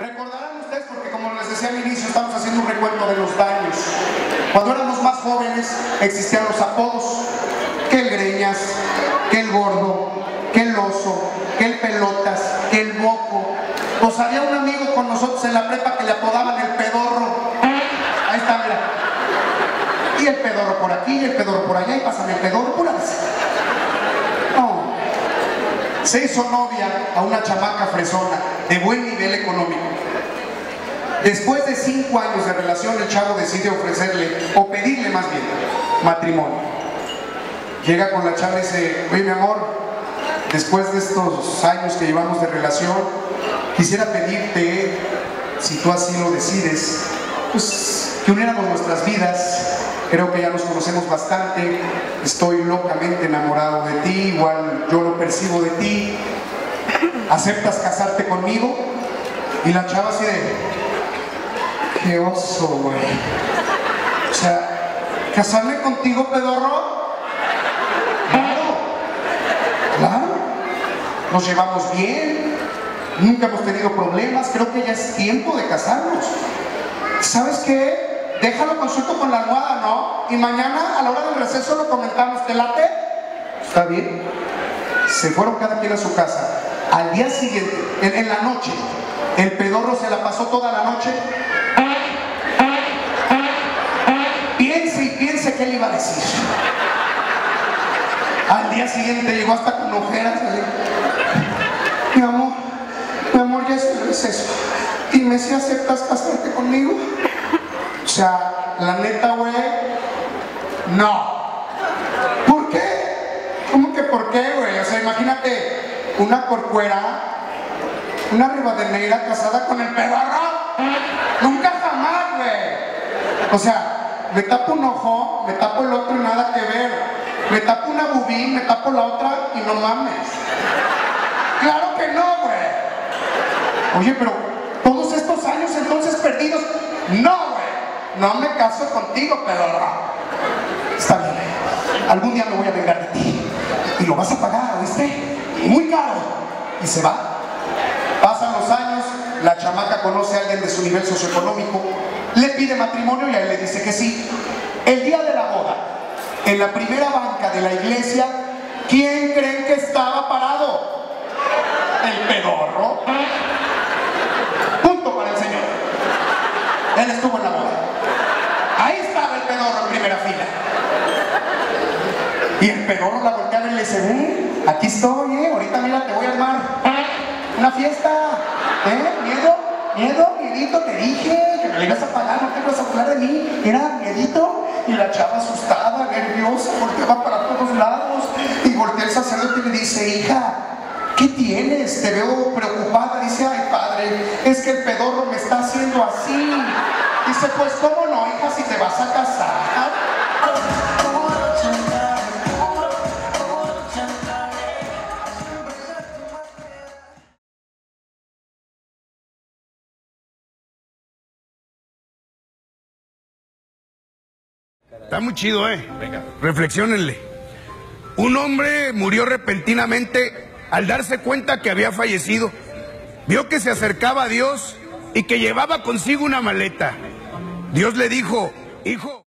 Recordarán ustedes, porque como les decía al inicio, estamos haciendo un recuento de los daños. Cuando éramos más jóvenes existían los apodos, que el greñas, que el gordo, que el oso, que el pelotas, que el boco. Pues había un amigo con nosotros en la prepa que le apodaban el pedorro. Ahí está, mira. Y el pedorro por aquí, y el pedorro por allá, y pasan el pedorro por allá. Se hizo novia a una chamaca fresona de buen nivel económico. Después de cinco años de relación, el chavo decide ofrecerle, o pedirle más bien, matrimonio. Llega con la chava y dice, oye mi amor, después de estos años que llevamos de relación, quisiera pedirte, si tú así lo decides, pues que uniéramos nuestras vidas. Creo que ya nos conocemos bastante, estoy locamente enamorado de ti, igual yo lo percibo de ti. ¿Aceptas casarte conmigo? Y la chava así de, qué oso, güey. O sea, ¿casarme contigo, pedorro? Claro, claro. Nos llevamos bien, nunca hemos tenido problemas, creo que ya es tiempo de casarnos. ¿Sabes qué? Déjalo consulto con la almohada, ¿no? Y mañana a la hora del receso lo comentamos, ¿te late? Está bien. Se fueron cada quien a su casa. Al día siguiente, en, la noche, el pedorro se la pasó toda la noche. Piense y piense qué le iba a decir. Al día siguiente llegó hasta con ojeras. Mi amor, mi amor, ya es el receso. Dime si aceptas casarte conmigo. O sea, la neta, güey, no. ¿Por qué? ¿Cómo que por qué, güey? O sea, imagínate una corcuera, una ribadeneira casada con el pedorro. Nunca jamás, güey. O sea, me tapo un ojo, me tapo el otro y nada que ver. Me tapo una bubí, me tapo la otra y no mames. Claro que no, güey. Oye, pero todos estos años entonces perdidos, no. No me caso contigo, pedorro. Está bien. Algún día me voy a vengar de ti. Y lo vas a pagar, ¿oíste? Muy caro. Y se va. Pasan los años, la chamaca conoce a alguien de su nivel socioeconómico, le pide matrimonio y a él le dice que sí. El día de la boda, en la primera banca de la iglesia, ¿quién creen que estaba parado? El pedorro. Punto para el Señor. Él estuvo en la boda. Ahí estaba el pedorro en primera fila. Y el pedorro la voltea a ver y le dice, aquí estoy, eh, ahorita mira, te voy a armar una fiesta. ¿Eh? ¿Miedo? ¿Miedo? ¿Miedito? Te dije que me la ibas a pagar, no te ibas a burlar de mí. Era miedito. Y la chava asustada, nerviosa, volteaba para todos lados. Y voltea el sacerdote y le dice, hija, ¿qué tienes? Te veo preocupada. Dice, ay padre, es que el pedorro me está haciendo así. Dice, pues cómo no, hija, si te vas a casar. Está muy chido, ¿eh? Venga. Reflexionenle. Un hombre murió repentinamente al darse cuenta que había fallecido. Vio que se acercaba a Dios y que llevaba consigo una maleta. Dios le dijo, hijo.